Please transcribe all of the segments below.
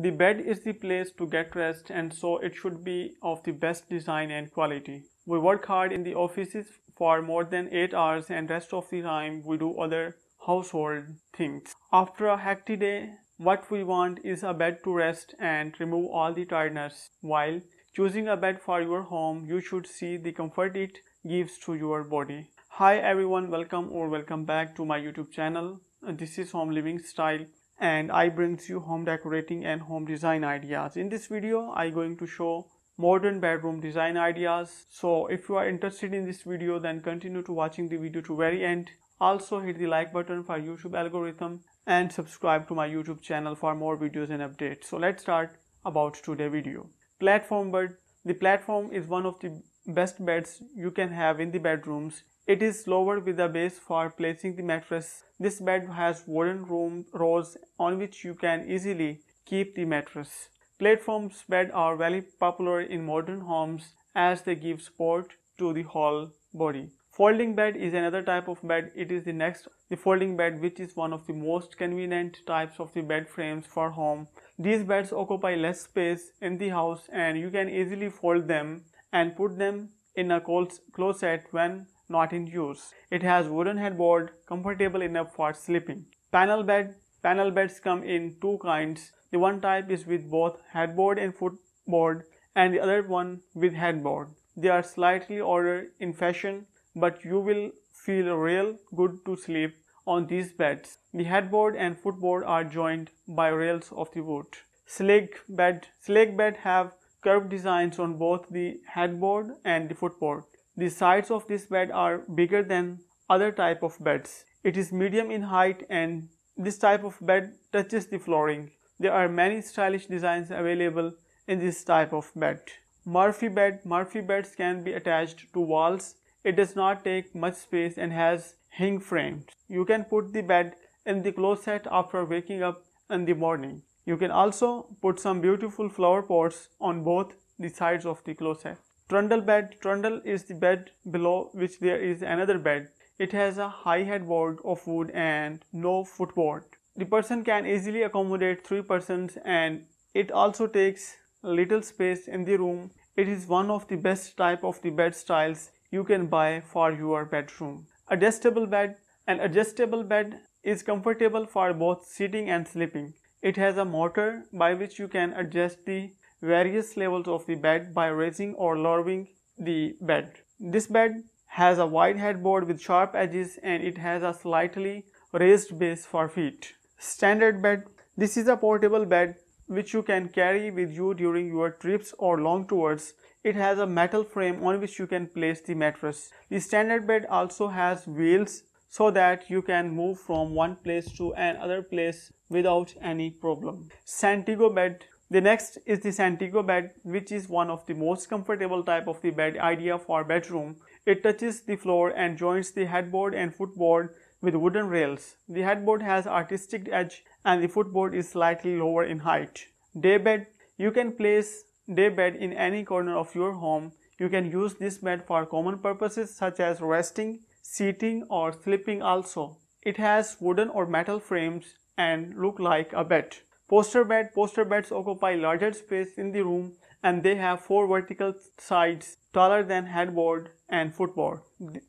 The bed is the place to get rest and so it should be of the best design and quality. We work hard in the offices for more than 8 hours and rest of the time we do other household things. After a hectic day, what we want is a bed to rest and remove all the tiredness. While choosing a bed for your home, you should see the comfort it gives to your body. Hi everyone, welcome or welcome back to my YouTube channel. This is Home Living Style and I brings you home decorating and home design ideas. In this video, I going to show modern bedroom design ideas. So if you are interested in this video, then continue to watching the video to very end. Also hit the like button for YouTube algorithm and subscribe to my YouTube channel for more videos and updates. So let's start about today video. Platform but The platform is one of the best beds you can have in the bedrooms. It is lower with a base for placing the mattress. This bed has wooden room rows on which you can easily keep the mattress. Platforms bed are very popular in modern homes as they give support to the whole body. Folding bed is another type of bed. It is the next the folding bed which is one of the most convenient types of the bed frames for home. These beds occupy less space in the house and you can easily fold them and put them in a cold closet when not in use. It has wooden headboard comfortable enough for sleeping. Panel bed Panel beds come in two kinds the one type is with both headboard and footboard and the other one with headboard. They are slightly older in fashion but you will feel real good to sleep on these beds. The headboard and footboard are joined by rails of the wood. Slake bed Slake bed have curved designs on both the headboard and the footboard. The sides of this bed are bigger than other type of beds. It is medium in height and this type of bed touches the flooring. There are many stylish designs available in this type of bed. Murphy bed Murphy beds can be attached to walls. It does not take much space and has hing frames. You can put the bed in the closet after waking up in the morning. You can also put some beautiful flower pots on both the sides of the closet. Trundle bed Trundle is the bed below which there is another bed. It has a high headboard of wood and no footboard. The person can easily accommodate three persons and it also takes little space in the room. It is one of the best type of the bed styles you can buy for your bedroom. Adjustable bed An adjustable bed is comfortable for both sitting and sleeping. It has a motor by which you can adjust the various levels of the bed by raising or lowering the bed. This bed has a wide headboard with sharp edges and it has a slightly raised base for feet. Standard bed. This is a portable bed which you can carry with you during your trips or long tours. It has a metal frame on which you can place the mattress. The standard bed also has wheels so that you can move from one place to another place without any problem. Santiago bed the next is the Santiago bed which is one of the most comfortable type of the bed idea for bedroom. It touches the floor and joins the headboard and footboard with wooden rails. The headboard has artistic edge and the footboard is slightly lower in height. Daybed You can place daybed in any corner of your home. You can use this bed for common purposes such as resting, seating or sleeping also. It has wooden or metal frames and look like a bed. Poster bed Poster beds occupy larger space in the room and they have four vertical sides taller than headboard and footboard.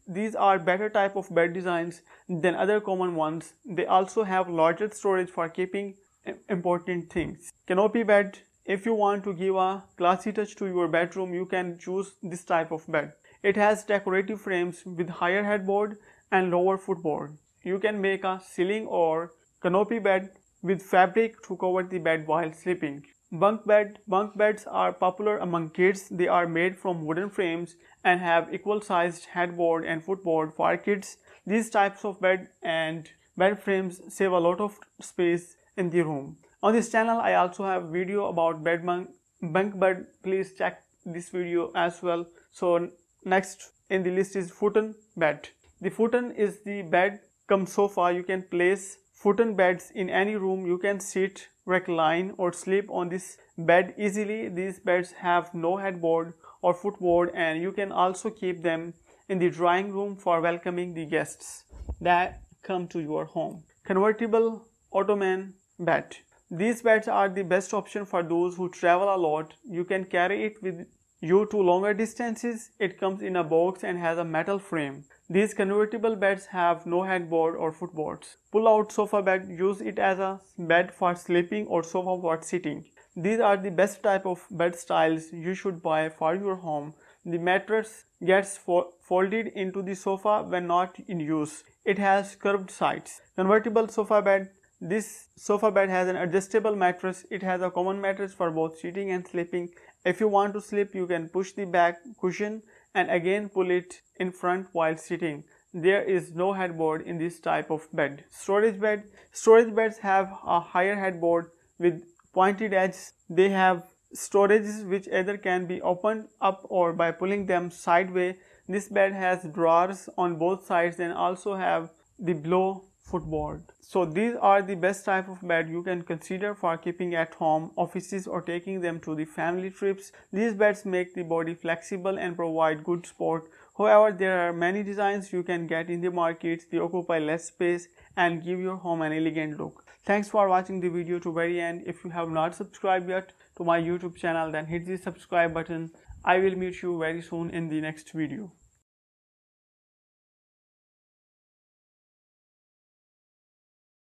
These are better type of bed designs than other common ones. They also have larger storage for keeping important things. Canopy bed if you want to give a classy touch to your bedroom, you can choose this type of bed. It has decorative frames with higher headboard and lower footboard. You can make a ceiling or canopy bed with fabric to cover the bed while sleeping. Bunk bed Bunk beds are popular among kids. They are made from wooden frames and have equal sized headboard and footboard for kids. These types of bed and bed frames save a lot of space in the room. On this channel I also have video about bed bunk, bunk bed. Please check this video as well. So next in the list is futon bed. The futon is the bed come sofa you can place futon beds in any room you can sit recline or sleep on this bed easily these beds have no headboard or footboard and you can also keep them in the drawing room for welcoming the guests that come to your home convertible ottoman bed These beds are the best option for those who travel a lot. You can carry it with you to longer distances. It comes in a box and has a metal frame. These convertible beds have no headboard or footboards. Pull-out sofa bed use it as a bed for sleeping or sofa for sitting. These are the best type of bed styles you should buy for your home. The mattress gets fo folded into the sofa when not in use. It has curved sides. Convertible sofa bed this sofa bed has an adjustable mattress. It has a common mattress for both sitting and sleeping. If you want to sleep, you can push the back cushion and again pull it in front while sitting. There is no headboard in this type of bed. Storage bed. Storage beds have a higher headboard with pointed edges. They have storages which either can be opened up or by pulling them sideways. This bed has drawers on both sides and also have the below footboard. So these are the best type of bed you can consider for keeping at home, offices or taking them to the family trips. These beds make the body flexible and provide good support. However, there are many designs you can get in the market. They occupy less space and give your home an elegant look. Thanks for watching the video to very end. If you have not subscribed yet to my YouTube channel then hit the subscribe button. I will meet you very soon in the next video.